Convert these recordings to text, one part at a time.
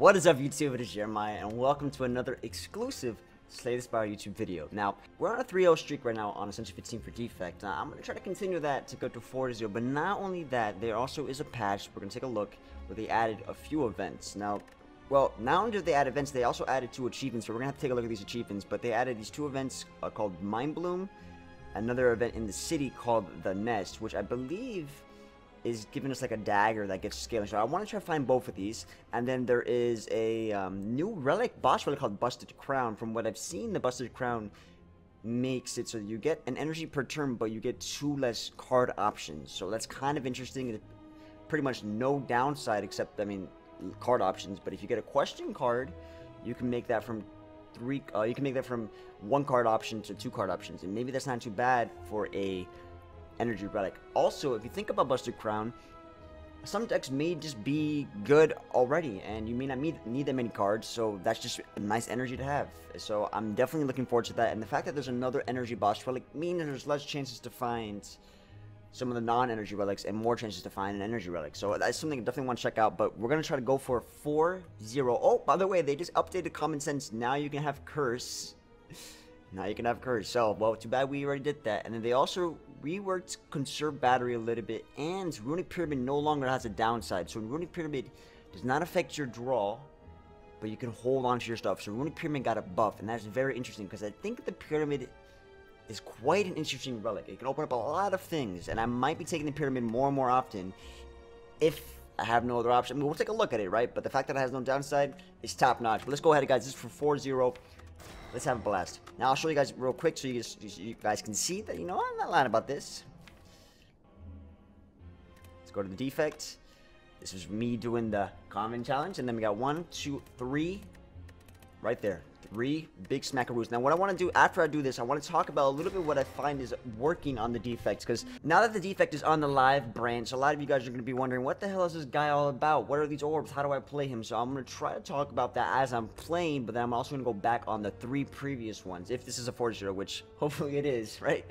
What is up YouTube, it is Jeremiah, and welcome to another exclusive Slay the Spire YouTube video. Now, we're on a 3-0 streak right now on Ascension 15 for Defect. Now, I'm going to try to continue that to go to 4-0, but not only that, there also is a patch, we're going to take a look, where they added a few events. Now, well, not only did they add events, they also added two achievements, so we're going to have to take a look at these achievements, but they added these two events uh, called Mind Bloom, another event in the city called The Nest, which I believe is giving us like a dagger that gets scaling. So I want to try to find both of these. And then there is a um, new relic, boss relic called Busted Crown. From what I've seen, the Busted Crown makes it so you get an energy per turn, but you get two less card options. So that's kind of interesting. Pretty much no downside except, I mean, card options. But if you get a question card, you can make that from three. Uh, you can make that from one card option to two card options, and maybe that's not too bad for a energy relic. Also, if you think about Busted Crown, some decks may just be good already, and you may not need, need that many cards, so that's just a nice energy to have. So I'm definitely looking forward to that, and the fact that there's another energy boss relic means there's less chances to find some of the non-energy relics and more chances to find an energy relic. So that's something I definitely want to check out, but we're going to try to go for 4-0. Oh, by the way, they just updated Common Sense. Now you can have Curse. Now you can have Curse. So, well, too bad we already did that. And then they also reworked Conserve Battery a little bit, and Runic Pyramid no longer has a downside. So Runic Pyramid does not affect your draw, but you can hold on to your stuff. So Runic Pyramid got a buff, and that's very interesting, because I think the Pyramid is quite an interesting relic. It can open up a lot of things, and I might be taking the Pyramid more and more often if I have no other option. I mean, we'll take a look at it, right? But the fact that it has no downside is top-notch. But Let's go ahead, guys. This is for 4-0. Let's have a blast. Now I'll show you guys real quick so you guys, you guys can see that, you know, I'm not lying about this. Let's go to the defect. This is me doing the common challenge. And then we got one, two, three, right there three big smackaroos. Now, what I want to do after I do this, I want to talk about a little bit what I find is working on the defects. Because now that the defect is on the live branch, a lot of you guys are going to be wondering, what the hell is this guy all about? What are these orbs? How do I play him? So I'm going to try to talk about that as I'm playing, but then I'm also going to go back on the three previous ones. If this is a 4-0, which hopefully it is, right?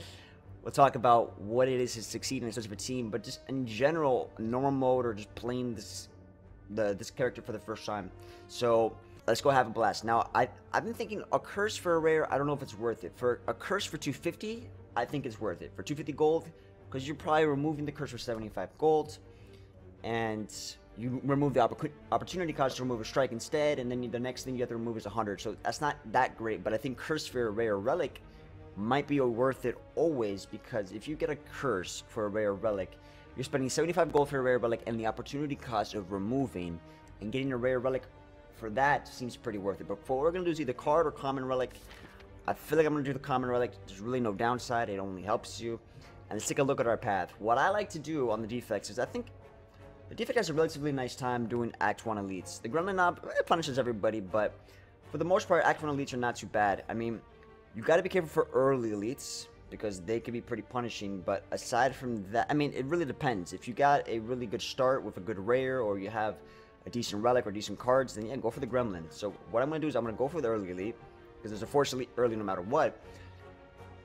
We'll talk about what it is to succeed in such a team, but just in general, normal mode or just playing this the this character for the first time. So Let's go have a blast. Now, I, I've been thinking a curse for a rare, I don't know if it's worth it. For a curse for 250, I think it's worth it. For 250 gold, because you're probably removing the curse for 75 gold, and you remove the opportunity cost to remove a strike instead, and then the next thing you have to remove is 100. So that's not that great, but I think curse for a rare relic might be worth it always, because if you get a curse for a rare relic, you're spending 75 gold for a rare relic and the opportunity cost of removing and getting a rare relic for that seems pretty worth it. But what we're going to do is either card or common relic. I feel like I'm going to do the common relic. There's really no downside. It only helps you. And let's take a look at our path. What I like to do on the defects is I think the defect has a relatively nice time doing Act 1 elites. The Gremlin Nob punishes everybody, but for the most part, Act 1 elites are not too bad. I mean, you got to be careful for early elites because they can be pretty punishing. But aside from that, I mean, it really depends. If you got a really good start with a good rare or you have a decent relic or decent cards, then yeah, go for the Gremlin. So what I'm going to do is I'm going to go for the early elite, because there's a force elite early no matter what.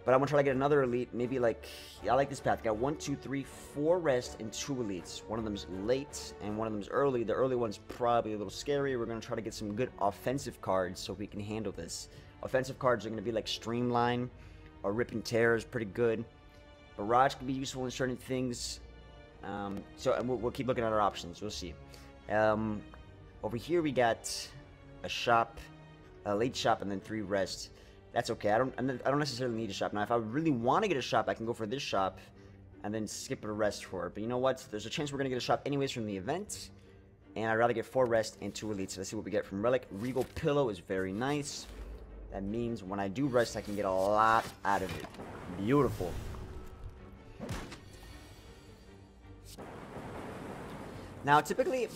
But I'm going to try to get another elite, maybe like, yeah, I like this path. got one, two, three, four rest and two elites. One of them's late and one of them's early. The early one's probably a little scary. We're going to try to get some good offensive cards so we can handle this. Offensive cards are going to be like Streamline or Rip and Tear is pretty good. Barrage can be useful in certain things. Um, so we'll, we'll keep looking at our options. We'll see. Um, over here we got a shop, a late shop, and then three rest. That's okay. I don't. I don't necessarily need a shop now. If I really want to get a shop, I can go for this shop, and then skip a rest for it. But you know what? There's a chance we're gonna get a shop anyways from the event, and I'd rather get four rest and two elites. So let's see what we get from relic. Regal pillow is very nice. That means when I do rest, I can get a lot out of it. Beautiful. Now, typically,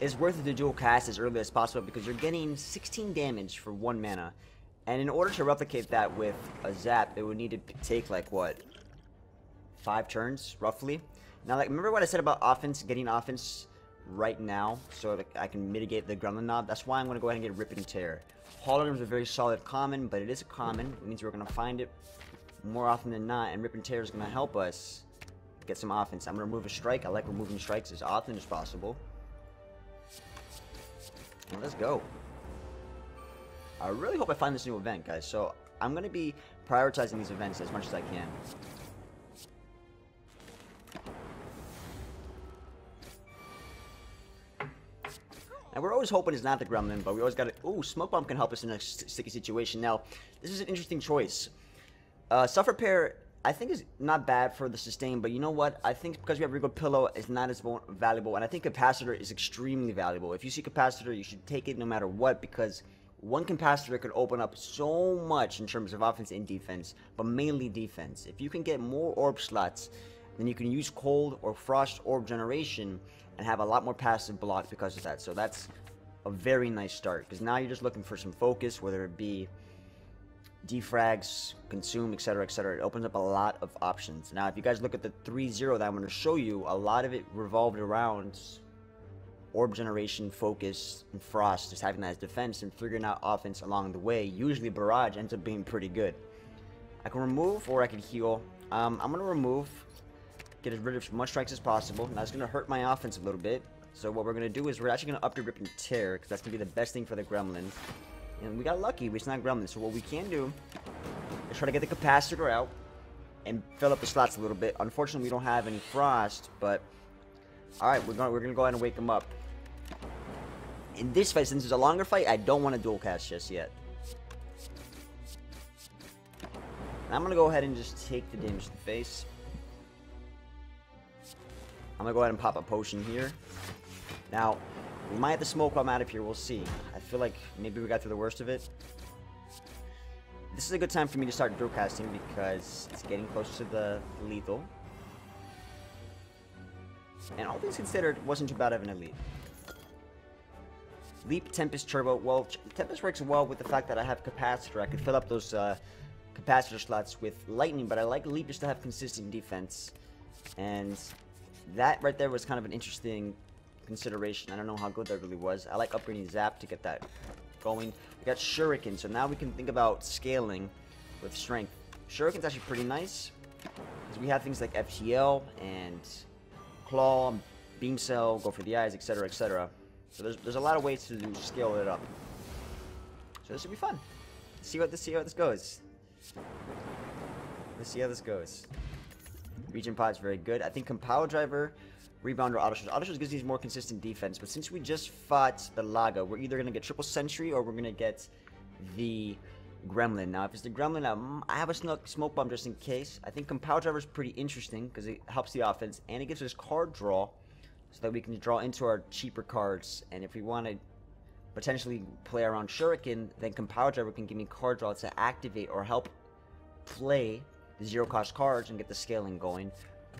it's worth it to dual cast as early as possible because you're getting 16 damage for one mana. And in order to replicate that with a zap, it would need to take like what? Five turns, roughly. Now, like, remember what I said about offense, getting offense right now so that I can mitigate the Gremlin Nob? That's why I'm going to go ahead and get Rip and Tear. Holograms are very solid common, but it is a common. It means we're going to find it more often than not, and Rip and Tear is going to help us get some offense. I'm going to remove a strike. I like removing strikes as often as possible. Let's go. I really hope I find this new event, guys. So I'm going to be prioritizing these events as much as I can. And we're always hoping it's not the Gremlin, but we always got to... Ooh, Smoke Bomb can help us in a sticky situation. Now, this is an interesting choice. Uh, Self Repair, I think, is not bad for the sustain, but you know what? I think because we have Regal Pillow, it's not as valuable, and I think Capacitor is extremely valuable. If you see Capacitor, you should take it no matter what, because one capacitor could open up so much in terms of offense and defense, but mainly defense. If you can get more orb slots, then you can use cold or frost orb generation and have a lot more passive block because of that. So that's a very nice start because now you're just looking for some focus, whether it be defrags, consume, etc., etc. It opens up a lot of options. Now, if you guys look at the 3-0 that I'm going to show you, a lot of it revolved around orb generation, focus, and frost, just having that as defense and figuring out offense along the way. Usually, barrage ends up being pretty good. I can remove or I can heal. Um, I'm going to remove get as rid of as much strikes as possible. Now, it's going to hurt my offense a little bit. So what we're going to do is we're actually going to upgrade Rip and Tear, because that's going to be the best thing for the Gremlin. And we got lucky, it's not Gremlin. So what we can do is try to get the Capacitor out and fill up the slots a little bit. Unfortunately, we don't have any Frost, but... Alright, we're going we're gonna go ahead and wake him up. In this fight, since it's a longer fight, I don't want to dual cast just yet. I'm going to go ahead and just take the damage to the face. I'm gonna go ahead and pop a potion here. Now, we might have to smoke while I'm out of here, we'll see. I feel like maybe we got through the worst of it. This is a good time for me to start dual casting because it's getting close to the lethal. And all things considered, wasn't too bad of an elite. Leap, Tempest, Turbo. Well, Tempest works well with the fact that I have Capacitor. I could fill up those uh, Capacitor slots with Lightning, but I like Leap just to have consistent defense. And that right there was kind of an interesting consideration. I don't know how good that really was. I like upgrading Zap to get that going. We got Shuriken, so now we can think about scaling with Strength. Shuriken's actually pretty nice. Because we have things like FTL and Claw, Beam Cell, Go for the Eyes, etc, etc. So there's, there's a lot of ways to scale it up. So this should be fun. Let's see what this see how this goes. Let's see how this goes. Regen Pod's very good. I think Compile Driver, Rebound, or Auto-Shields. Auto Shoes gives these more consistent defense, but since we just fought the Laga, we're either going to get Triple Sentry or we're going to get the Gremlin. Now, if it's the Gremlin, um, I have a Smoke Bomb just in case. I think Compile Driver is pretty interesting because it helps the offense, and it gives us card draw so that we can draw into our cheaper cards. And if we want to potentially play around Shuriken, then Compile Driver can give me card draw to activate or help play the zero cost cards and get the scaling going.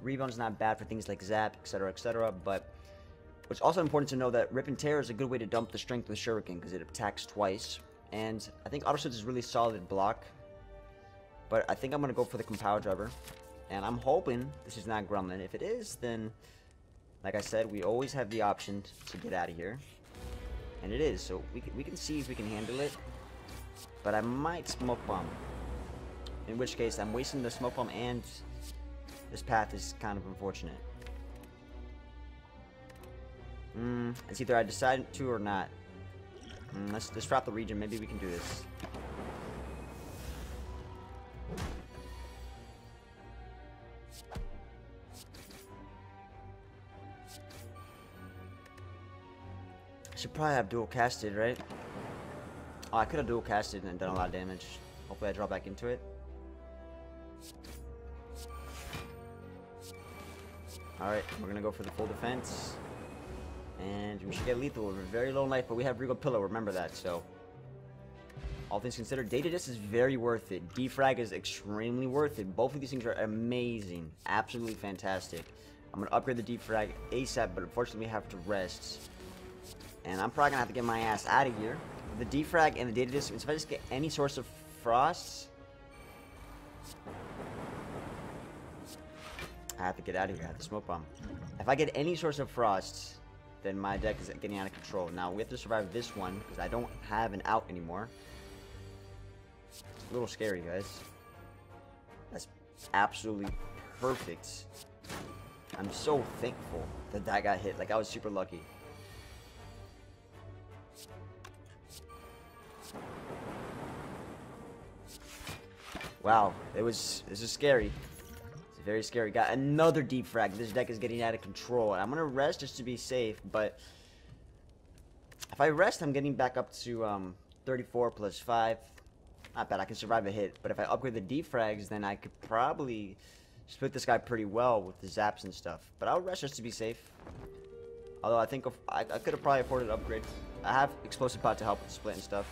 Rebound's not bad for things like Zap, etc, etc, but it's also important to know that Rip and Tear is a good way to dump the strength with Shuriken because it attacks twice. And I think Auto is really solid block. But I think I'm going to go for the Compile Driver. And I'm hoping this is not Gremlin. If it is, then, like I said, we always have the option to get out of here. And it is, so we can, we can see if we can handle it. But I might Smoke Bomb. In which case, I'm wasting the smoke bomb and this path is kind of unfortunate. Hmm, it's either I decide to or not. Mm, let's, let's drop the region. Maybe we can do this. I should probably have dual casted, right? Oh, I could have dual casted and done a lot of damage. Hopefully I draw back into it. Alright, we're gonna go for the full defense. And we should get lethal. We're very low life, but we have Regal Pillow, remember that, so. All things considered, Data Disc is very worth it. Defrag is extremely worth it. Both of these things are amazing. Absolutely fantastic. I'm gonna upgrade the defrag ASAP, but unfortunately we have to rest. And I'm probably gonna have to get my ass out of here. The defrag and the data disc, if I just get any source of frosts, I have to get out of here. I have the smoke bomb. If I get any source of frost, then my deck is getting out of control. Now, we have to survive this one, because I don't have an out anymore. A little scary, guys. That's absolutely perfect. I'm so thankful that that got hit. Like, I was super lucky. Wow, it was, this is scary. Very scary. Got another Defrag. This deck is getting out of control. I'm gonna rest just to be safe, but if I rest, I'm getting back up to um, 34 plus 5. Not bad, I can survive a hit. But if I upgrade the defrags, then I could probably split this guy pretty well with the zaps and stuff. But I'll rest just to be safe. Although I think I, I could have probably afforded upgrade. I have explosive pot to help with split and stuff.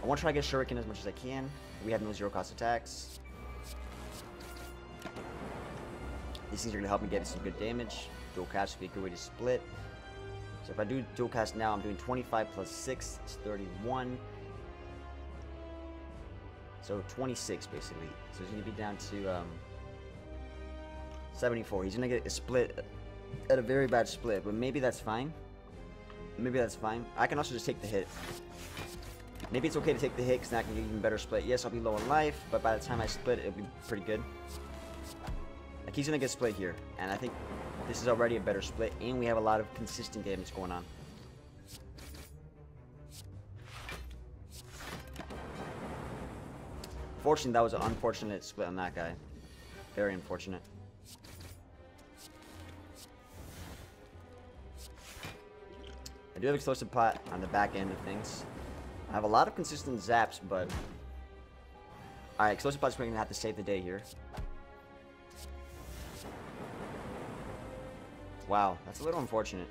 I want to try to get Shuriken as much as I can. We have no zero cost attacks. These things are going to help me get some good damage. Dual cast would be a good way to split. So if I do dual cast now, I'm doing 25 plus 6, it's 31. So 26 basically. So he's going to be down to um, 74. He's going to get a split at a very bad split, but maybe that's fine. Maybe that's fine. I can also just take the hit. Maybe it's okay to take the hit because I can get even better split. Yes, I'll be low in life, but by the time I split, it'll be pretty good. Like, he's going to get split here. And I think this is already a better split, and we have a lot of consistent damage going on. Fortunately, that was an unfortunate split on that guy. Very unfortunate. I do have explosive pot on the back end of things. I have a lot of consistent zaps, but... Alright, explosive pot's going to have to save the day here. Wow, that's a little unfortunate.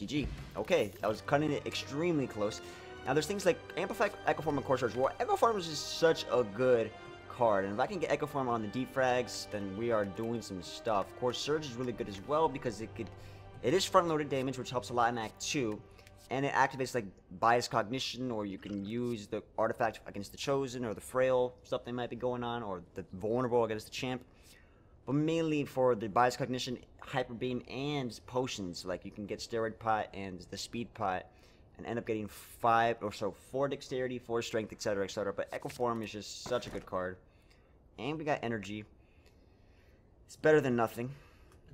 GG. Okay, that was cutting it extremely close. Now there's things like Amplify Echo Form and Core Surge. Well, Echo Form is just such a good card. And if I can get Echo Form on the Defrags, then we are doing some stuff. Of course, Surge is really good as well because it could it is front loaded damage, which helps a lot in Act 2 and it activates like Biased Cognition or you can use the artifact against the chosen or the frail. Stuff that might be going on or the vulnerable against the champ. But mainly for the Biased Cognition hyper beam and potions. Like you can get steroid pot and the speed pot and end up getting five or so four dexterity four strength etc etc but echo form is just such a good card and we got energy it's better than nothing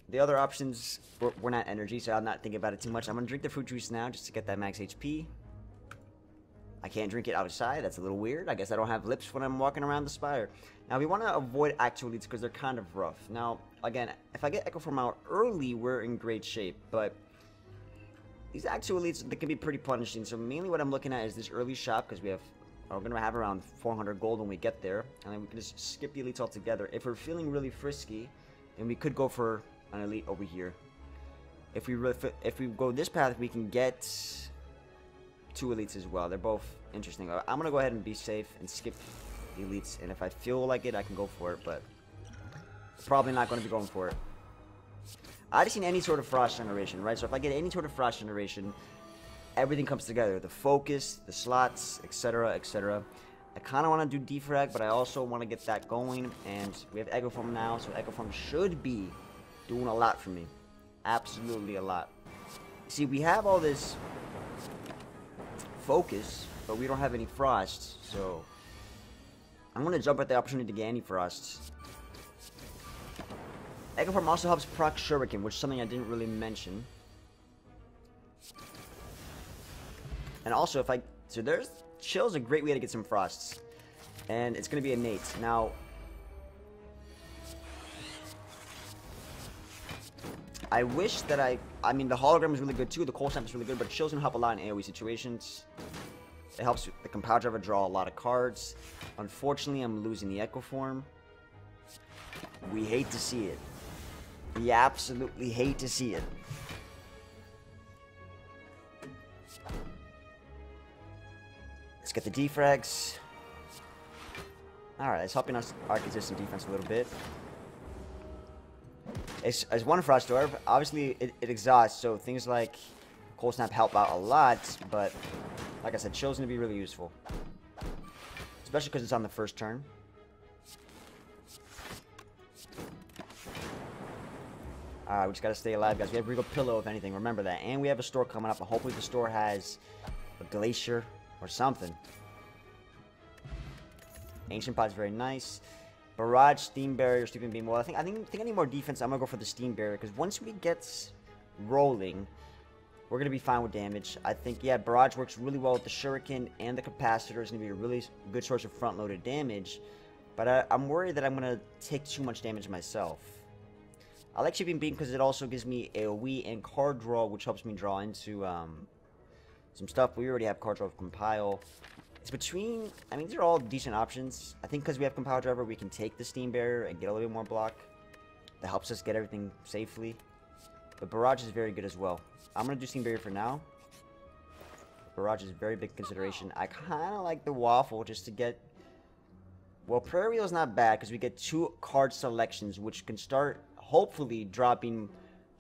the other options were, were, not energy, so I'm not thinking about it too much. I'm going to drink the fruit juice now just to get that max HP. I can't drink it outside. That's a little weird. I guess I don't have lips when I'm walking around the spire. Now, we want to avoid actual leads because they're kind of rough. Now, again, if I get Echo Form out early, we're in great shape, but these actual elites, they can be pretty punishing. So mainly what I'm looking at is this early shop because we have we're going to have around 400 gold when we get there. And then we can just skip the elites altogether. If we're feeling really frisky, then we could go for an elite over here. If we really, if we go this path, we can get two elites as well. They're both interesting. Uh, I'm gonna go ahead and be safe and skip the elites, and if I feel like it, I can go for it. But probably not going to be going for it. I just need any sort of frost generation, right? So if I get any sort of frost generation, everything comes together. The focus, the slots, etc., etc. I kind of want to do defrag, but I also want to get that going. And we have Echo Form now, so Echo Form should be doing a lot for me. Absolutely a lot. See, we have all this focus, but we don't have any frost, so I'm going to jump at the opportunity to get any frost. Echo Form also helps proc Shuriken, which is something I didn't really mention. And also, if I... So there's... Chill's a great way to get some frosts. And it's going to be innate. Now, I wish that I... I mean, the hologram is really good too. The cold snap is really good, but Chill's going to help a lot in AoE situations. It helps the Compile Driver draw a lot of cards. Unfortunately, I'm losing the Echo Form. We hate to see it. We absolutely hate to see it. Get the defrags. Alright, it's helping us our consistent defense a little bit. It's, it's one Frost Orb. Obviously, it, it exhausts, so things like Cold Snap help out a lot, but like I said, Chill's going to be really useful. Especially because it's on the first turn. Alright, we just gotta stay alive, guys. We have Regal Pillow, if anything. Remember that. And we have a store coming up, and hopefully the store has a Glacier or something. Ancient Pot's very nice. Barrage, Steam Barrier, Sweeping Beam. Well, I think I think, I think I need more defense. I'm gonna go for the Steam Barrier because once we get rolling, we're to be fine with damage. I think, yeah, Barrage works really well with the Shuriken and the Capacitor going to be a really good source of front-loaded damage. But I, am worried that I'm to take too much damage myself. I like Sweeping Beam because it also gives me AoE and card draw, which helps me draw into um, some stuff. We already have card of Compile. It's between, I mean, these are all decent options. I think because we have Compile Driver, we can take the Steam Barrier and get a little bit more block. That helps us get everything safely. But Barrage is very good as well. I'm going to do Steam Barrier for now. Barrage is very big consideration. I kind of like the Waffle just to get... Well, Prayer Wheel is not bad because we get two card selections, which can start hopefully dropping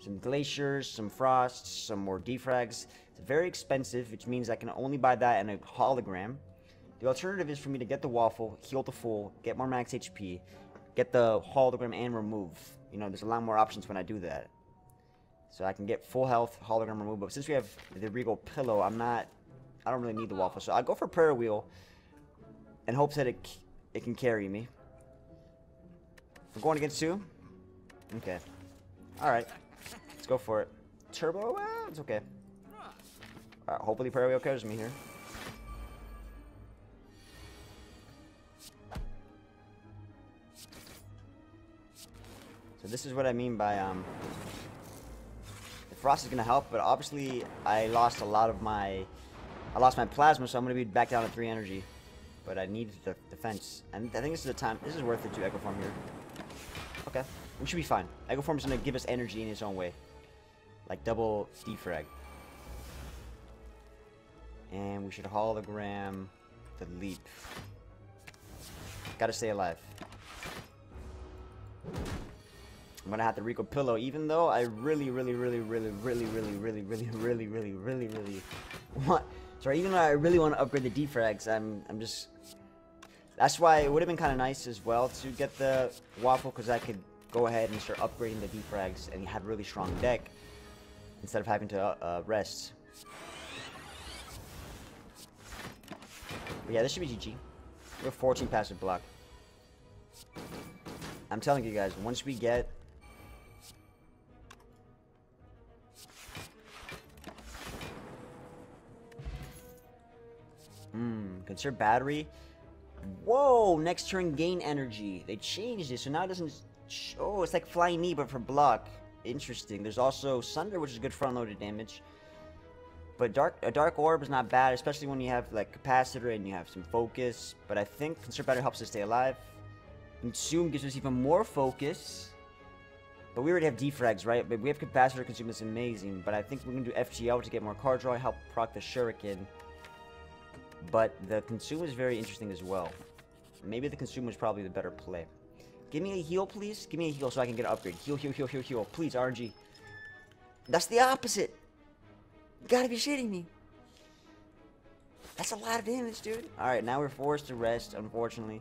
some Glaciers, some Frosts, some more Defrags. It's very expensive, which means I can only buy that and a hologram. The alternative is for me to get the Waffle, heal the full, get more max HP, get the hologram and remove. You know, there's a lot more options when I do that. So I can get full health, hologram remove. But since we have the Regal Pillow, I'm not... I don't really need the Waffle. So I'll go for Prayer Wheel in hopes that it, it can carry me. We're going against two? Okay. Alright. Let's go for it. Turbo? Eh, it's okay. Alright, hopefully Prayer Wheel carries me here. So this is what I mean by, um... The Frost is going to help, but obviously I lost a lot of my... I lost my Plasma, so I'm going to be back down to 3 energy. But I need the defense. And I think this is the time... This is worth it to Echo Form here. Okay. We should be fine. Echo Form is going to give us energy in its own way. Like double defrag. And we should hologram the leap. Gotta stay alive. I'm gonna have to Regal Pillow, even though I really, really, really, really, really, really, really, really, really, really, really, really want. Sorry, even though I really want to upgrade the defrags, I'm, I'm just. That's why it would have been kind of nice as well to get the waffle, because I could go ahead and start upgrading the defrags and a really strong deck instead of having to uh, rest. But yeah, this should be GG. We have 14 passive block. I'm telling you guys, once we get Hmm, conserve battery. Whoa, next turn gain energy. They changed it, so now it doesn't... Oh, it's like Flying Knee, but for block. Interesting. There's also Sunder, which is good front-loaded damage. But dark a dark orb is not bad, especially when you have like capacitor and you have some focus. But I think conserve battery helps us stay alive. Consume gives us even more focus. But we already have defrags, right? But we have capacitor consume is amazing. But I think we're gonna do FTL to get more card draw, help proc the shuriken. But the consume is very interesting as well. Maybe the consume is probably the better play. Give me a heal, please. Give me a heal so I can get an upgrade. Heal, heal, heal, heal, heal. Please, RNG. That's the opposite. You gotta be shitting me. That's a lot of damage, dude. Alright, now we're forced to rest, unfortunately.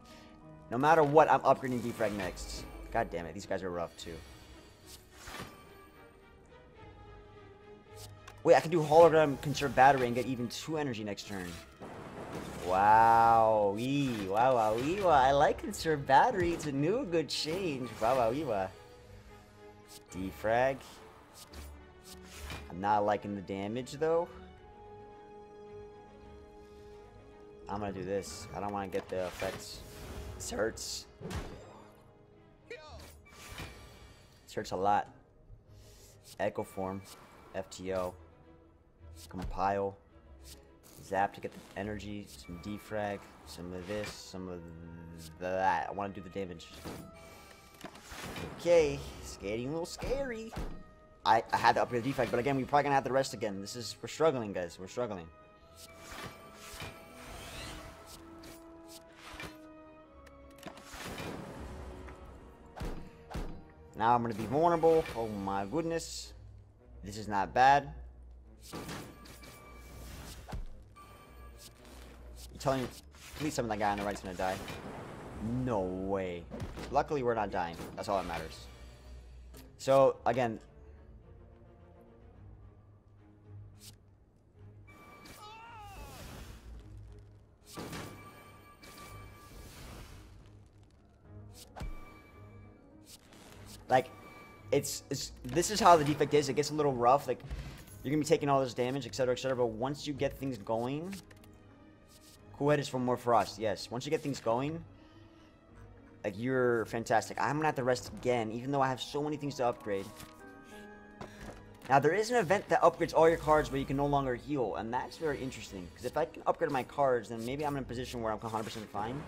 No matter what, I'm upgrading defrag next. God damn it, these guys are rough, too. Wait, I can do hologram conserve battery and get even two energy next turn. Wow, wee, wow, wow, wee, wow. I like conserve battery. It's a new good change. Wow, wow, wee, wow. Defrag. I'm not liking the damage though. I'm gonna do this. I don't want to get the effects. This hurts. This hurts a lot. Echo form, FTL, compile, zap to get the energy, some defrag, some of this, some of that. I want to do the damage. Okay, it's getting a little scary. I, I had to upgrade the defect, but again, we're probably gonna have to rest again. This is, we're struggling, guys. We're struggling. Now I'm gonna be vulnerable. Oh my goodness. This is not bad. Telling me, please tell me that guy on the right's gonna die. No way. Luckily, we're not dying. That's all that matters. So, again, Like, it's, it's this is how the defect is. It gets a little rough. Like, you're gonna be taking all this damage, etc., etc. But once you get things going, Cool is for more frost. Yes, once you get things going, like you're fantastic. I'm gonna have to rest again, even though I have so many things to upgrade. Now there is an event that upgrades all your cards where you can no longer heal, and that's very interesting. Because if I can upgrade my cards, then maybe I'm in a position where I'm 100% fine.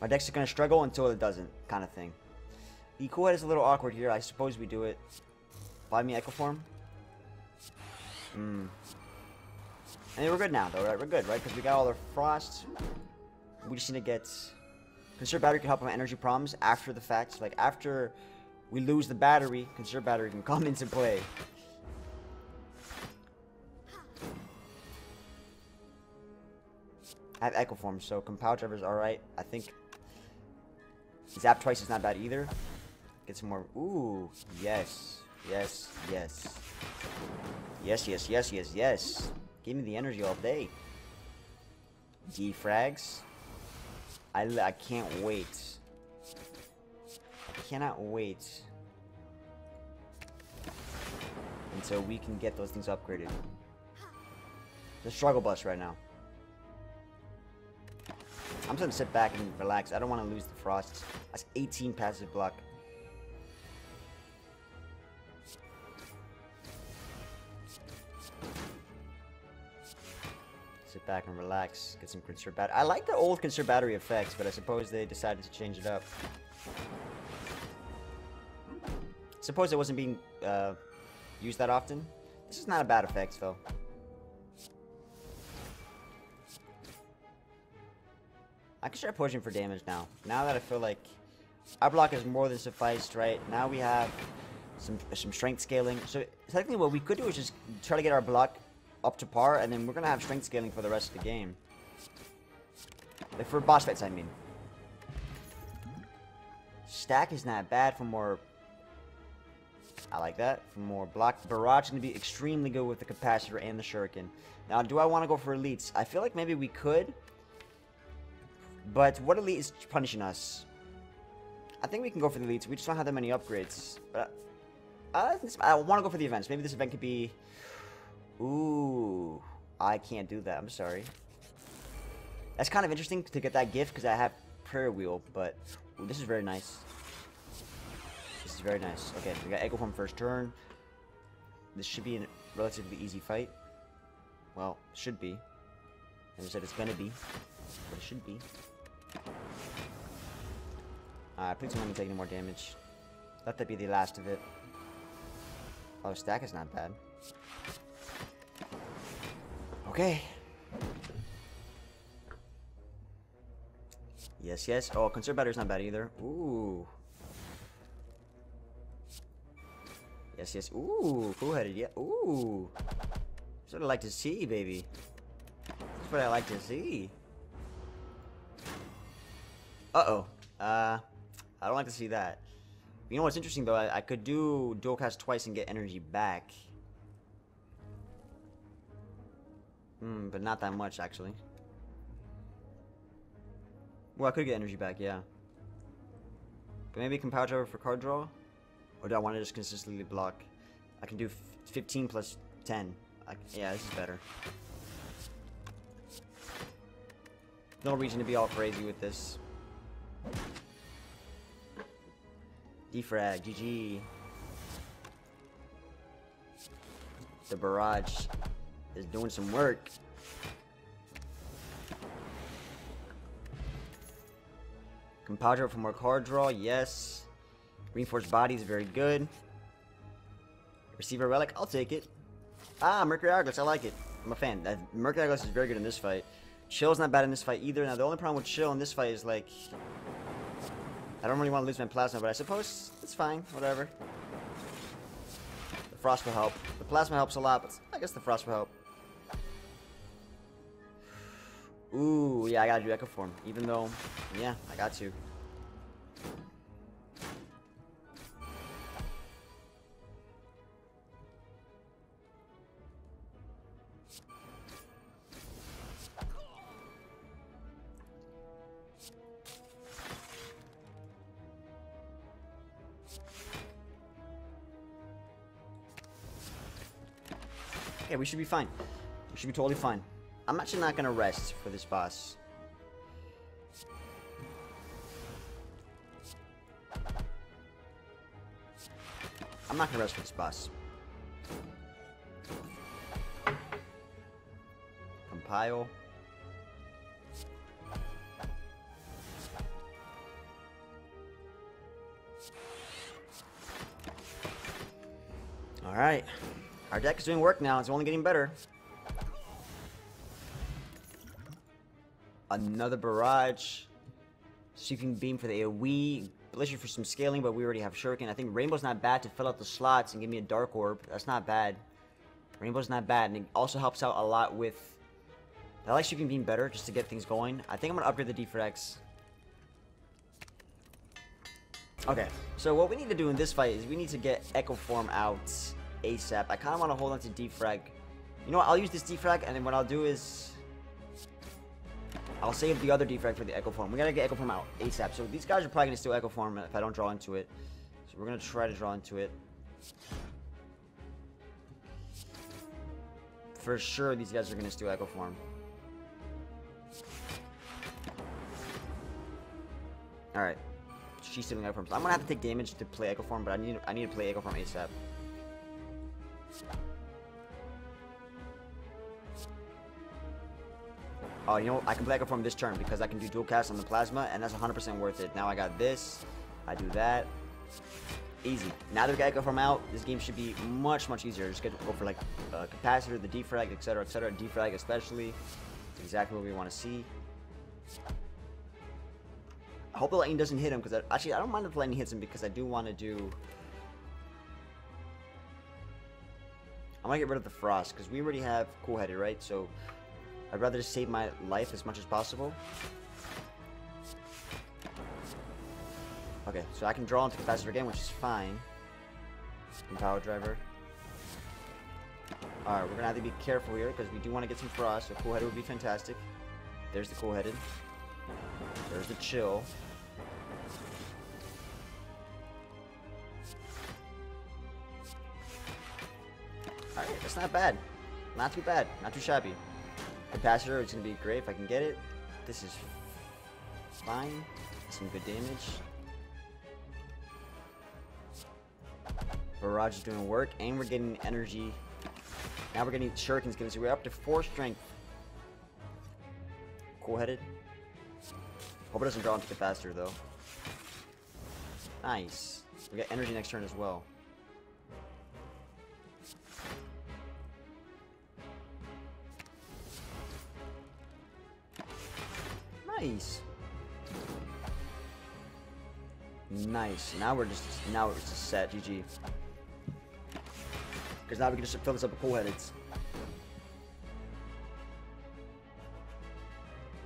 My deck's are gonna struggle until it doesn't, kind of thing. The cool head is a little awkward here. I suppose we do it. Buy me Echo Form. Hmm. And we're good now, though, right? We're good, right? Because we got all our frost. We just need to get... Conserve battery can help with energy problems after the fact. Like, after we lose the battery, conserve battery can come into play. I have Echo Form, so Compile Driver is alright. I think Zap twice is not bad either. Get some more. Ooh, yes, yes, yes. Yes, yes, yes, yes, yes. Give me the energy all day. Defrags. I, I can't wait. I cannot wait until we can get those things upgraded. The struggle bus right now. I'm just gonna sit back and relax. I don't want to lose the frost. That's 18 passive block. Back and relax. Get some conserve battery. I like the old conserve battery effects, but I suppose they decided to change it up. Suppose it wasn't being uh, used that often. This is not a bad effect, though. I can start pushing for damage now. Now that I feel like our block is more than sufficed, right? Now we have some some strength scaling. So technically what we could do is just try to get our block up to par, and then we're going to have strength scaling for the rest of the game. Like for boss fights, I mean. Stack is not bad for more... I like that. For more block. Barrage is going to be extremely good with the capacitor and the shuriken. Now, do I want to go for elites? I feel like maybe we could. But what elite is punishing us? I think we can go for the elites. We just don't have that many upgrades. But I, I, I want to go for the events. Maybe this event could be... Ooh. I can't do that. I'm sorry. That's kind of interesting to get that gift because I have prayer wheel. But ooh, this is very nice. This is very nice. Okay, we got Echo Form first turn. This should be a relatively easy fight. Well, should be. I said it's gonna be, but it should be. Alright, please don't let me take any more damage. Let that be the last of it. Oh, stack is not bad. Okay. Yes, yes. Oh, conserve battery's not bad either. Ooh. Yes, yes. Ooh, cool-headed. Yeah. Ooh. That's what I like to see, baby. That's what I like to see. Uh-oh. Uh, I don't like to see that. You know what's interesting, though? I, I could do dual cast twice and get energy back. Hmm, but not that much, actually. Well, I could get energy back, yeah. But maybe compile driver for card draw? Or do I want to just consistently block? I can do 15 plus 10. I, yeah, this is better. No reason to be all crazy with this. Defrag, GG. The barrage is doing some work. Compadre for more card draw, yes. Reinforced body is very good. Receiver relic, I'll take it. Ah, Mercury Hourglass, I like it. I'm a fan. Uh, Mercury Hourglass is very good in this fight. Chill's not bad in this fight either. Now, the only problem with Chill in this fight is, like... I don't really want to lose my Plasma, but I suppose it's fine. Whatever. The Frost will help. The Plasma helps a lot, but I guess the Frost will help. Ooh, yeah, I gotta do Echo Form. Even though, yeah, I got to. Yeah, we should be fine. We should be totally fine. I'm actually not gonna rest for this boss. I'm not gonna rest for this boss. Compile. Alright. Our deck is doing work now. It's only getting better. Another barrage. Sweeping beam for the AoE. Blizzard for some scaling, but we already have Shuriken. I think Rainbow's not bad to fill out the slots and give me a Dark Orb. That's not bad. Rainbow's not bad, and it also helps out a lot with... I like Sweeping Beam better, just to get things going. I think I'm going to upgrade the D X. Okay, so what we need to do in this fight is we need to get Echo Form out ASAP. I kind of want to hold on to Defrag. You know what, I'll use this Defrag, and then what I'll do is... I'll save the other Defrag for the Echo Form. We gotta get Echo Form out ASAP. So these guys are probably gonna steal Echo Form if I don't draw into it. So we're gonna try to draw into it. For sure, these guys are gonna steal Echo Form. Alright. She's stealing Echo Form. So I'm gonna have to take damage to play Echo Form, but I need I need to play Echo Form ASAP. Oh, you know, I can play Echo Form this turn because I can do dual cast on the Plasma, and that's 100% worth it. Now I got this. I do that. Easy. Now that Echo Form out, this game should be much, much easier. Just get to go for, like, uh, Capacitor, the Defrag, etc., etc. Defrag especially. It's exactly what we want to see. I hope the lightning doesn't hit him, because actually, I don't mind if the lightning hits him, because I do want to do... I'm to get rid of the Frost, because we already have Cool Headed, right? So, I'd rather just save my life as much as possible. Okay, so I can draw into Capacitor again, which is fine. And Power Driver. Alright, we're gonna have to be careful here, because we do want to get some Frost, so Cool Headed would be fantastic. There's the Cool Headed. There's the Chill. Alright, that's not bad. Not too bad. Not too shabby. Capacitor is going to be great if I can get it. This is fine. Some good damage. Barrage is doing work, and we're getting energy. Now we're getting Shuriken's giving us. We're up to 4 strength. Cool-headed. Hope it doesn't draw into Capacitor, though. Nice. We got energy next turn as well. Nice. Nice. Now we're just now it's just set. GG. Because now we can just fill this up with cool headeds.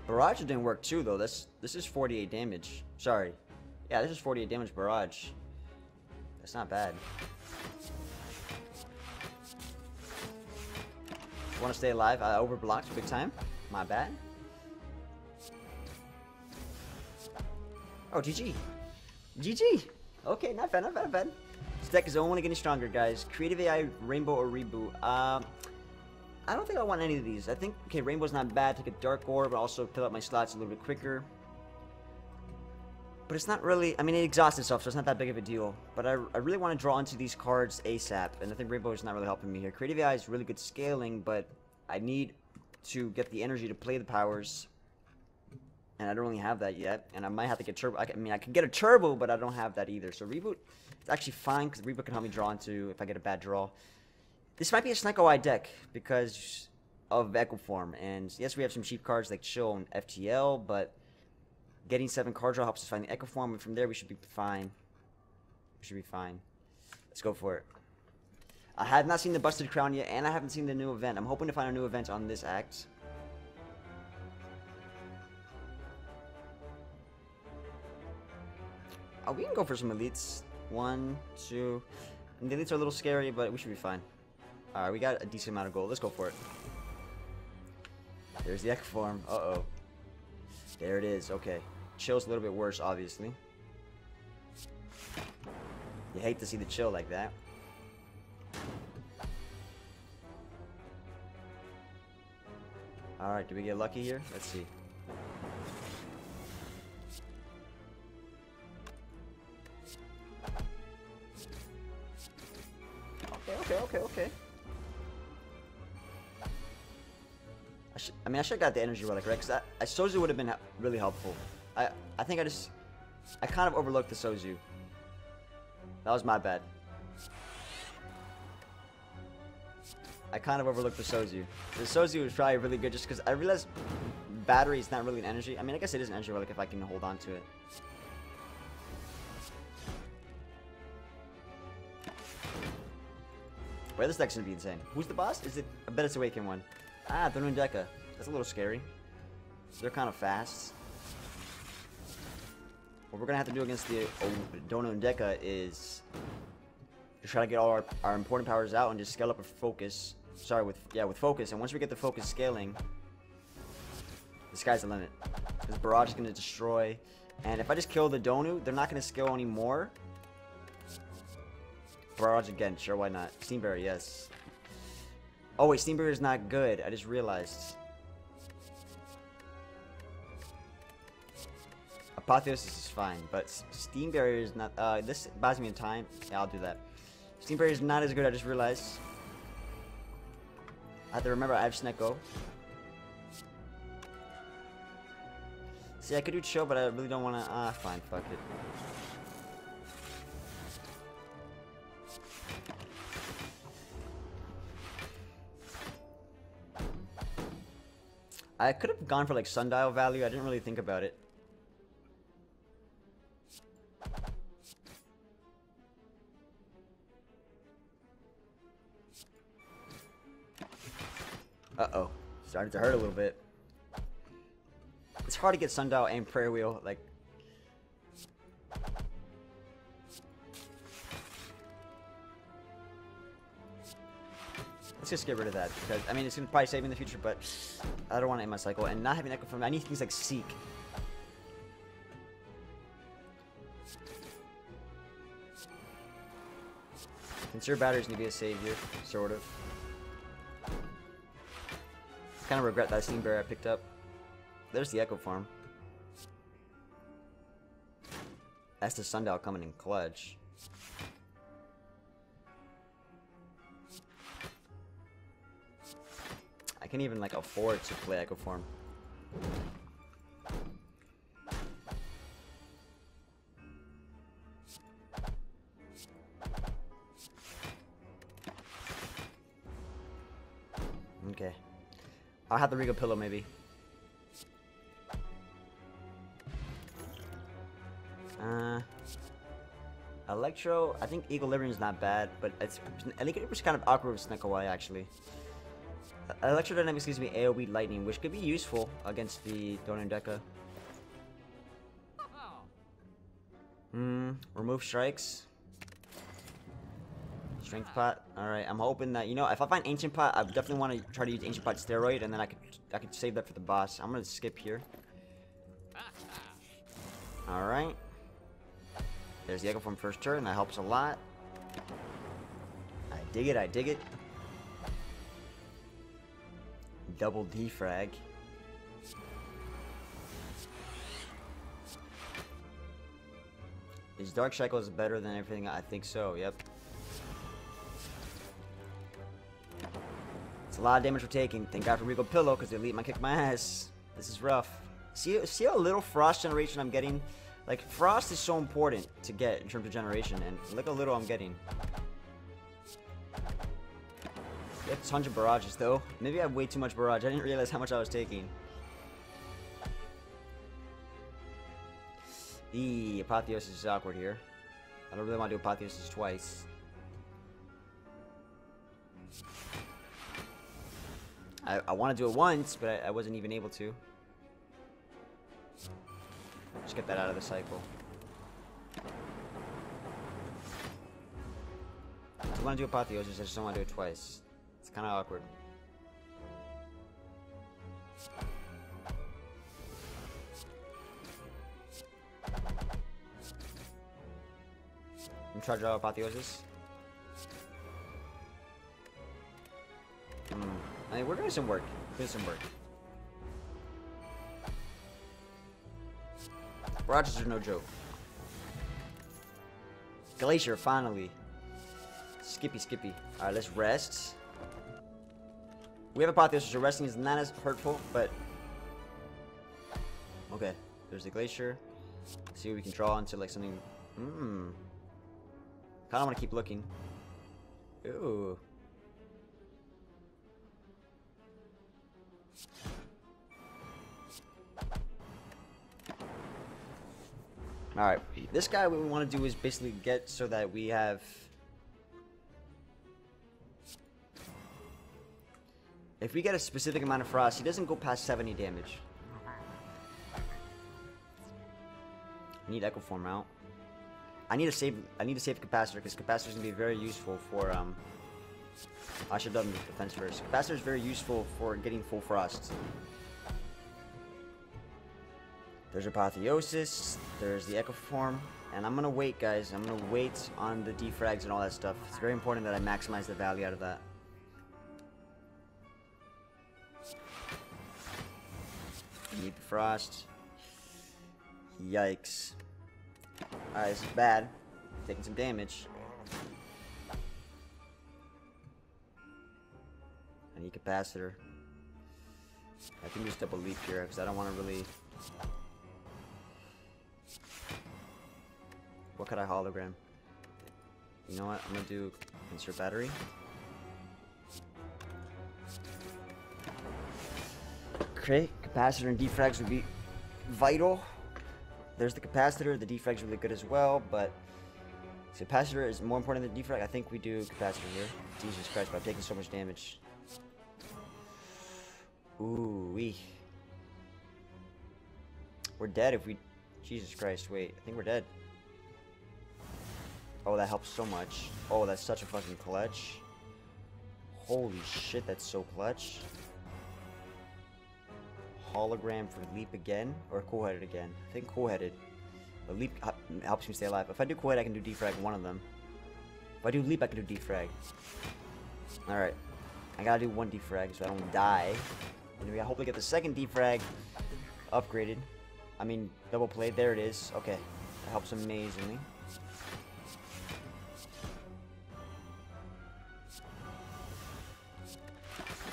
Barrage didn't work too though. This this is 48 damage. Sorry. Yeah, this is 48 damage barrage. That's not bad. Want to stay alive? I overblocked big time. My bad. Oh, GG. GG. Okay, not bad, not bad, not bad. This deck is only getting stronger, guys. Creative AI, Rainbow, or Reboot. Um, I don't think I want any of these. I think, okay, Rainbow's not bad. Take a Dark Orb, but also fill up my slots a little bit quicker. But it's not really, I mean, it exhausts itself, so it's not that big of a deal. But I, I really want to draw into these cards ASAP, and I think Rainbow is not really helping me here. Creative AI is really good scaling, but I need to get the energy to play the powers and I don't really have that yet. And I might have to get turbo. I, mean, I can get a turbo, but I don't have that either. So reboot, it's actually fine because reboot can help me draw into if I get a bad draw. This might be a Snecko Eye deck because of Echo Form. And yes, we have some cheap cards like Chill and FTL, but getting seven card draw helps us find the Echo Form, and from there we should be fine. We should be fine. Let's go for it. I have not seen the Busted Crown yet, and I haven't seen the new event. I'm hoping to find a new event on this act. Oh, we can go for some elites. One, two. And the elites are a little scary, but we should be fine. Alright, we got a decent amount of gold. Let's go for it. There's the Echo Form. Uh-oh. There it is. Okay. Chill's a little bit worse, obviously. You hate to see the chill like that. Alright, do we get lucky here? Let's see. I, mean, I should have got the energy relic, right? Because I, I Sozu would have been really helpful. I, I think I just... I kind of overlooked the Sozu. That was my bad. I kind of overlooked the Sozu. The Sozu was probably really good just because I realized battery is not really an energy. I mean, I guess it is an energy relic if I can hold on to it. Wait, this deck's gonna be insane. Who's the boss? Is it? I bet it's Awakened One. Ah, Donu and Deca. That's a little scary. They're kind of fast. What we're gonna have to do against the oh, and Deca is just try to get all our, our important powers out and just scale up with focus. Sorry, with yeah, with focus. And once we get the focus scaling, the sky's the limit. This barrage is gonna destroy. And if I just kill the Donu, they're not gonna scale anymore. Barrage again, sure, why not? Steam Barrier, yes. Oh wait, Steam Barrier is not good. I just realized. Apotheosis is fine, but Steam Barrier is not. Uh, this buys me in time. Yeah, I'll do that. Steam Barrier is not as good. I just realized. I have to remember I have Snecko. See, I could do chill, but I really don't want to. Ah, fine, fuck it. I could have gone for like sundial value. I didn't really think about it. Uh-oh. Starting to hurt a little bit. It's hard to get sundial and prayer wheel, like... Let's just get rid of that, because, I mean, it's gonna probably save me in the future, but I don't want to end my cycle, and not having Echo Form I need things like Seek. Consider batteries to be a savior, sort of. Kind of regret that Steam Barrier I picked up. There's the Echo Form. That's the Sundial coming in clutch. I can't even like afford to play Echo Form. I'll have the Regal Pillow maybe. Uh, Electro, I think Equilibrium is not bad, but it's was kind of awkward with Snecko actually. Electrodynamics gives me AoE Lightning, which could be useful against the Donu and Deca. Hmm, remove strikes. Strength pot. Alright, I'm hoping that, you know, if I find Ancient Pot, I definitely want to try to use Ancient Pot Steroid, and then I could I could save that for the boss. I'm to skip here. Alright. There's the Echo Form first turn, that helps a lot. I dig it, I dig it. Double defrag. Is Dark Shackles better than everything? I think so, yep. It's a lot of damage we're taking. Thank God for Regal Pillow, because the Elite might kick my ass. This is rough. See, see how little Frost generation I'm getting? Like, Frost is so important to get in terms of generation, and look how little I'm getting. Get tons of barrages though. Maybe I have way too much barrage. I didn't realize how much I was taking. The apotheosis is awkward here. I don't really want to do apotheosis twice. I, I want to do it once, but I, I wasn't even able to. Just get that out of the cycle. I want to do apotheosis, I just don't want to do it twice. It's kind of awkward. I'm charge out apotheosis. We're doing some work. Doing some work. Rogers are no joke. Glacier, finally. Skippy, Skippy. Alright, let's rest. We have a hypothesis that resting is not as hurtful, but... Okay, there's the glacier. Let's see what we can draw into, like, something... Hmm. Kinda wanna keep looking. Ooh. Alright, this guy what we want to do is basically get so that we have... If we get a specific amount of frost, he doesn't go past 70 damage. I need Echo Form out. I need to save I need to save capacitor because capacitor is gonna be very useful for um I should have done defense first. Capacitor is very useful for getting full frost. There's Apotheosis, there's the Echo Form, and I'm gonna wait guys, I'm gonna wait on the defrags and all that stuff. It's very important that I maximize the value out of that. Need the frost. Yikes. Alright, this is bad. Taking some damage. I need capacitor. I can just double leap here because I don't want to really. What could I hologram? You know what? I'm gonna do insert battery. Okay, capacitor and defrags would be vital. There's the capacitor. The defrag's really good as well, but the capacitor is more important than the defrag. I think we do capacitor here. Jesus Christ, but I'm taking so much damage. Ooh, we. We're dead if we... Jesus Christ, wait. I think we're dead. Oh, that helps so much. Oh, that's such a fucking clutch. Holy shit, that's so clutch. Hologram for leap again, or cool-headed again. I think cool-headed. But leap uh, helps me stay alive. If I do cool-headed, I can do defrag one of them. If I do leap, I can do defrag. Alright. I gotta do one defrag so I don't die. And we hopefully get the second defrag upgraded. I mean, double played. There it is. Okay. That helps amazingly.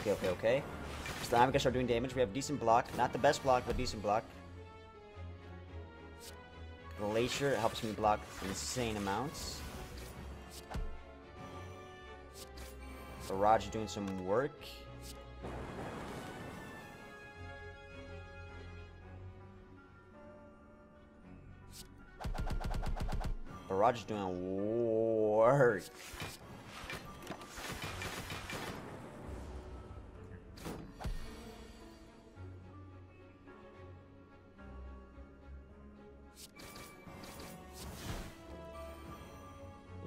Okay, okay, okay. So now we can start doing damage. We have decent block. Not the best block, but decent block. Glacier helps me block insane amounts. Barrage doing some work. Barrage doing work.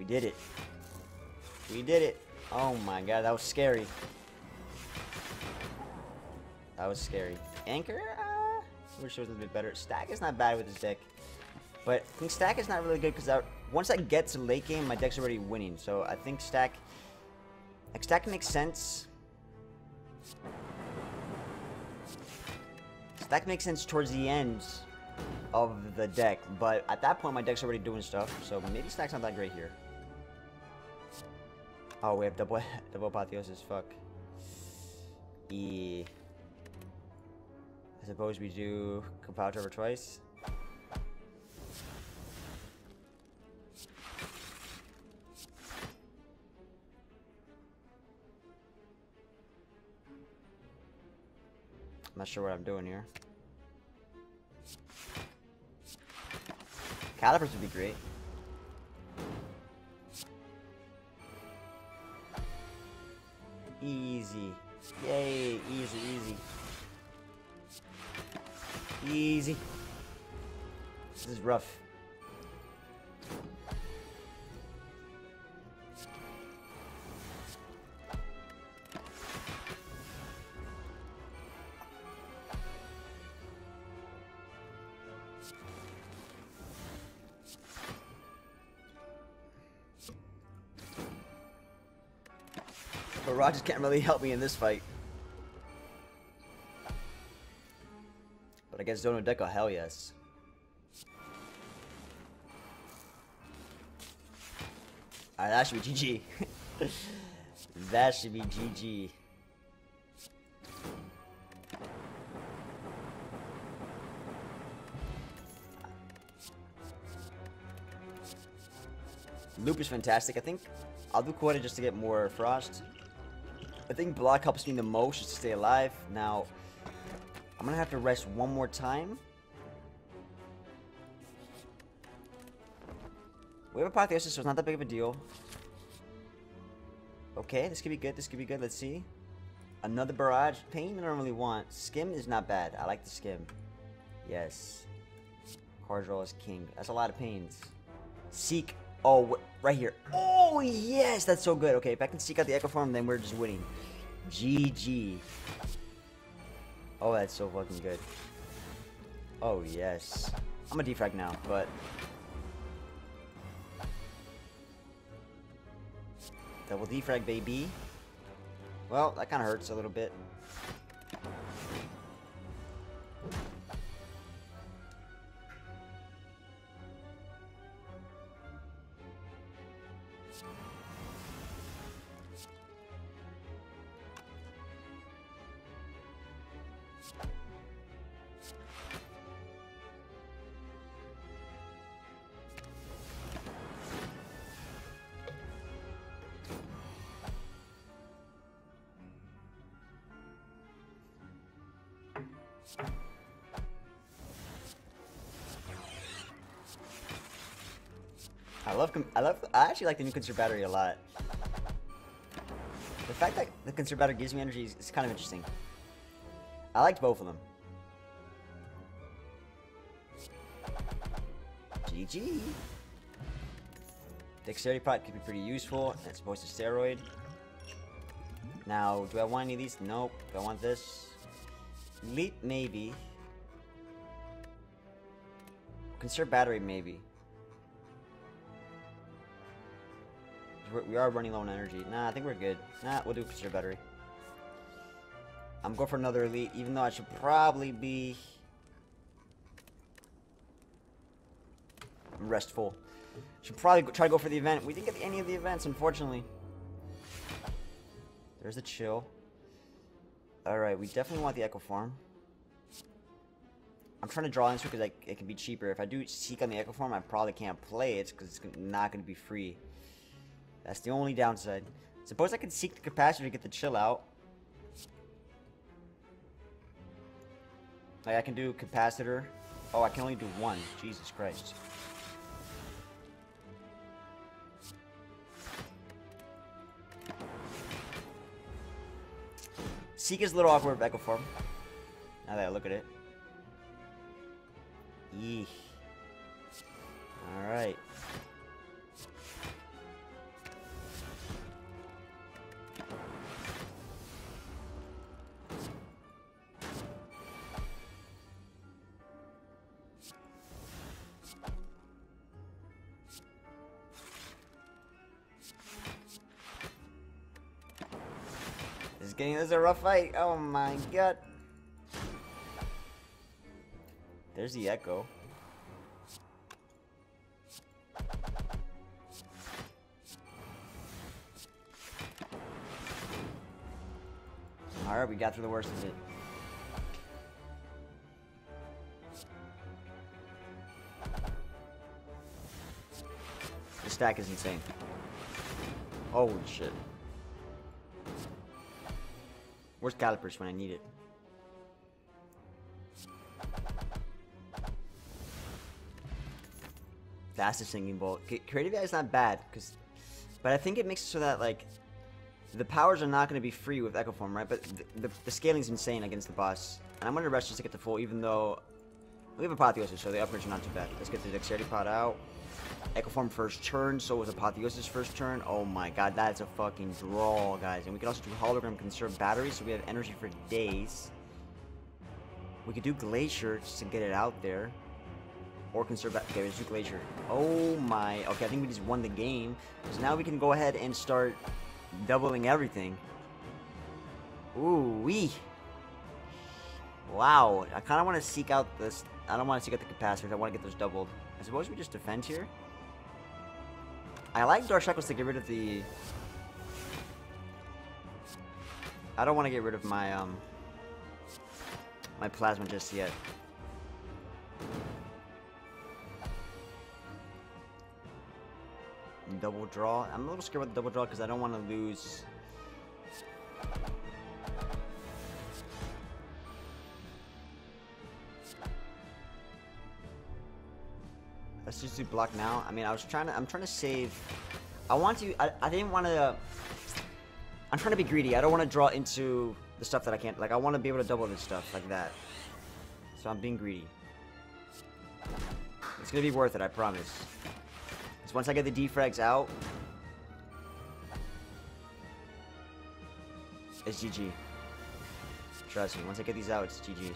Did it. We did it. Oh my god, that was scary. That was scary. Anchor? Uh, wish it was a bit better. Stack is not bad with his deck. But I think Stack is not really good because once I get to late game, my deck's already winning. So I think Stack... Like, Stack makes sense. Stack makes sense towards the end of the deck. But at that point, my deck's already doing stuff. So maybe Stack's not that great here. Oh, we have double double apotheosis. Fuck. E. I suppose we do Compile Driver twice. I'm not sure what I'm doing here. Calipers would be great. Easy. Yay, easy, easy. Easy. This is rough. But Rogers can't really help me in this fight. But I guess Zono Deco, hell yes. Alright, that should be GG. that should be GG. Loop is fantastic, I think. I'll do quarter just to get more frost. I think Block helps me the most to stay alive. Now, I'm to have to rest one more time. We have a Apotheosis, so it's not that big of a deal. Okay, this could be good. This could be good. Let's see. Another Barrage. Pain I don't really want. Skim is not bad. I like the Skim. Yes. Card draw is king. That's a lot of pains. Seek. Oh, right here. Oh, yes! That's so good. Okay, if I can seek out the Echo Form, then we're just winning. GG. Oh, that's so fucking good. Oh, yes. I'm a defrag now, but... Double defrag, baby. Well, that kind of hurts a little bit. I love, I love, I actually like the new conserve battery a lot. The fact that the conserve battery gives me energy is, is kind of interesting. I liked both of them. GG. Dexterity pot could be pretty useful. It's supposed to steroid. Now, do I want any of these? Nope. Do I want this? Leap, maybe. Conserve battery, maybe. we are running low on energy. Nah, I think we're good. Nah, we'll do conserve battery. I'm going for another elite, even though I should probably be restful. Should probably try to go for the event. We didn't get any of the events, unfortunately. There's a chill. Alright, we definitely want the Echo Form. I'm trying to draw into because it can be cheaper. If I do Seek on the Echo Form, I probably can't play it because it's not going to be free. That's the only downside. Suppose I can Seek the Capacitor to get the chill out. Like, I can do Capacitor. Oh, I can only do one. Jesus Christ. Seek is a little awkward with Echo Form. Now that I look at it. Eeh. Alright. Is a rough fight. Oh my god. There's the echo. Alright, we got through the worst of it. The stack is insane. Holy shit. Where's calipers when I need it? Fastest singing bolt. Creative AI is not bad, cause, but I think it makes it so that like the powers are not going to be free with Echo Form, right? But the, the, scaling's insane against the boss. And I'm going to just to get the full, even though we have Apotheosis, so the upgrades are not too bad. Let's get the Dexterity Pot out. Echo Form first turn, so was Apotheosis first turn. Oh my god, that's a fucking draw, guys. And we can also do Hologram Conserve Battery, so we have energy for days. We could do Glacier just to get it out there. Or Conserve Okay, let's do Glacier. Oh my... Okay, I think we just won the game. So now we can go ahead and start doubling everything. Ooh, wee. Wow, I kind of want to seek out this. I don't want to seek out the capacitors. I want to get those doubled. I suppose we just defend here. I like Dark Shackles to get rid of the... I don't want to get rid of my, um... My Plasma just yet. Double draw. I'm a little scared with the double draw because I don't want to lose... Let's just do block now. I mean, I was trying to, I'm trying to save. I want to, I, I didn't want to, I'm trying to be greedy. I don't want to draw into the stuff that I can't, like, I want to be able to double this stuff like that. So I'm being greedy. It's going to be worth it, I promise. Because once I get the defrags out, it's GG. Trust me, once I get these out, it's GG.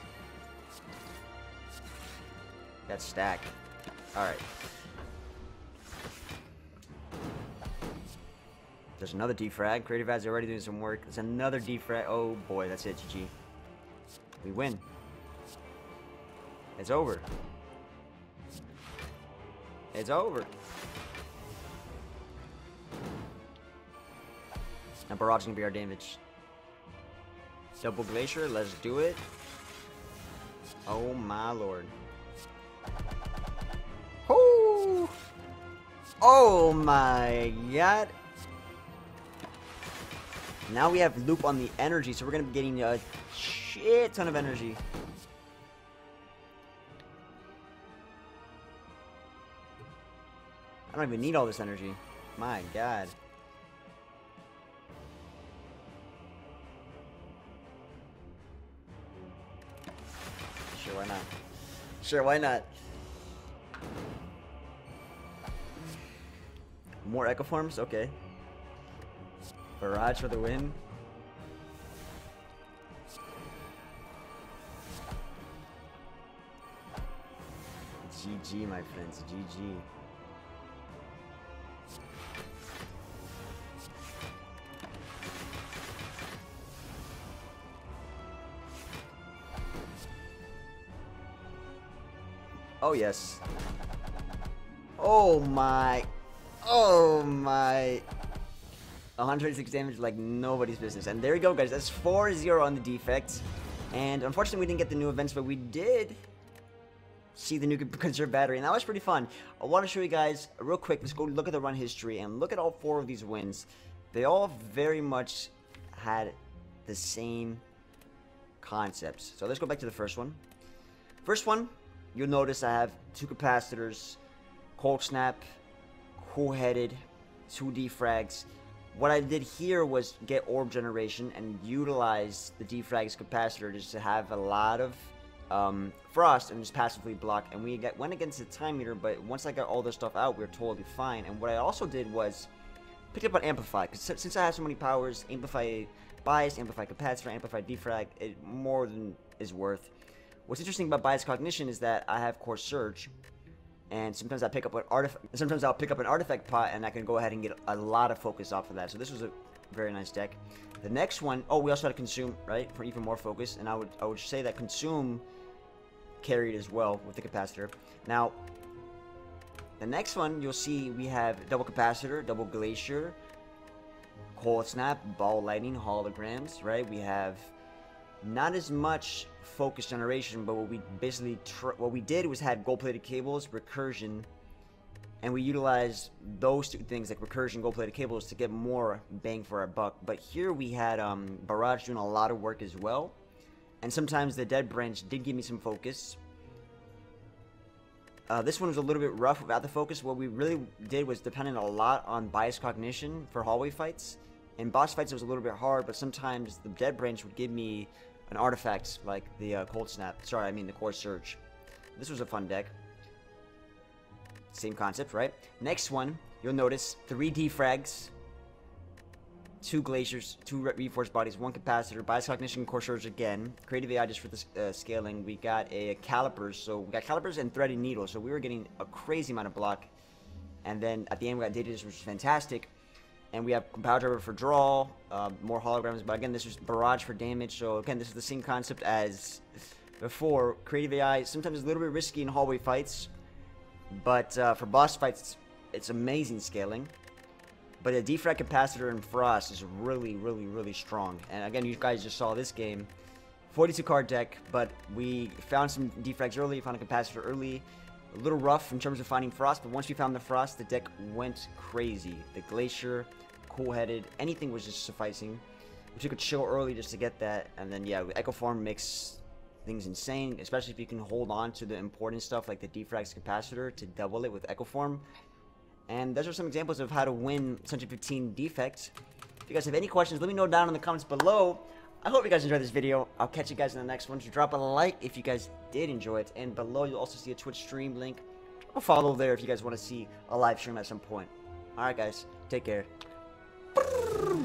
That stack. Alright. There's another defrag. Creative AI's already doing some work. There's another defrag. Oh boy, that's it, GG. We win. It's over. It's over. Now Barrage gonna be our damage. Double Glacier, let's do it. Oh my lord. Oh my god. Now we have loop on the energy, so we're gonna be getting a shit ton of energy. I don't even need all this energy. My god. Sure, why not? Sure, why not? More Echo Forms? Okay. Barrage for the win. GG, my friends. GG. Oh, yes. Oh, my. Oh, my. 106 damage like nobody's business. And there you go, guys. That's 4-0 on the defects. And unfortunately, we didn't get the new events, but we did see the new conserve battery, and that was pretty fun. I want to show you guys real quick. Let's go look at the run history and look at all four of these wins. They all very much had the same concepts. So let's go back to the first one. First one, you'll notice I have two capacitors, cold snap, cool headed, two defrags. What I did here was get orb generation and utilize the defrags capacitor just to have a lot of um, frost and just passively block. And we got, went against the Time Eater, but once I got all this stuff out, we were totally fine. And what I also did was pick up on amplify because since I have so many powers, amplify bias, amplify capacitor, amplify defrag, it more than is worth. What's interesting about Biased Cognition is that I have core surge, and sometimes I pick up an artifact. Sometimes I'll pick up an artifact pot, and I can go ahead and get a lot of focus off of that. So this was a very nice deck. The next one, oh, we also had consume, right, for even more focus, and I would I would say that consume carried as well with the capacitor. Now, the next one you'll see we have double capacitor, double glacier, cold snap, ball lightning, holograms, right? We have not as much focus generation, but what we basically what we did was had gold-plated cables, recursion, and we utilized those two things like recursion, gold-plated cables to get more bang for our buck. But here we had um, Barrage doing a lot of work as well, and sometimes the dead branch did give me some focus. Uh, this one was a little bit rough without the focus. What we really did was dependent a lot on Biased Cognition for hallway fights. In boss fights, it was a little bit hard, but sometimes the dead branch would give me an artifact like the uh, Cold Snap. Sorry, I mean the Core Surge. This was a fun deck. Same concept, right? Next one, you'll notice three defrags, two glaciers, two reinforced bodies, one capacitor, Biased Cognition, core surge again, creative AI just for the uh, scaling. We got a, calipers, so we got calipers and threaded needles, so we were getting a crazy amount of block. And then at the end we got data, which was fantastic. And we have power driver for draw, uh, more holograms, but again, this is barrage for damage. So again, this is the same concept as before. Creative AI sometimes is a little bit risky in hallway fights, but uh, for boss fights, it's, it's amazing scaling. But the defrag capacitor and frost is really, really, really strong. And again, you guys just saw this game. 42 card deck, but we found some defrags early, found a capacitor early. A little rough in terms of finding frost, but once we found the frost, the deck went crazy. The glacier, cool-headed, anything was just sufficing. We took a chill early just to get that, and then yeah, Echo Form makes things insane, especially if you can hold on to the important stuff like the defrags capacitor to double it with Echo Form. And those are some examples of how to win Century 15 defects. If you guys have any questions, let me know down in the comments below. I hope you guys enjoyed this video. I'll catch you guys in the next one. Drop a like if you guys did enjoy it. And below you'll also see a Twitch stream link. Follow there if you guys want to see a live stream at some point. Alright guys, take care. Brrr,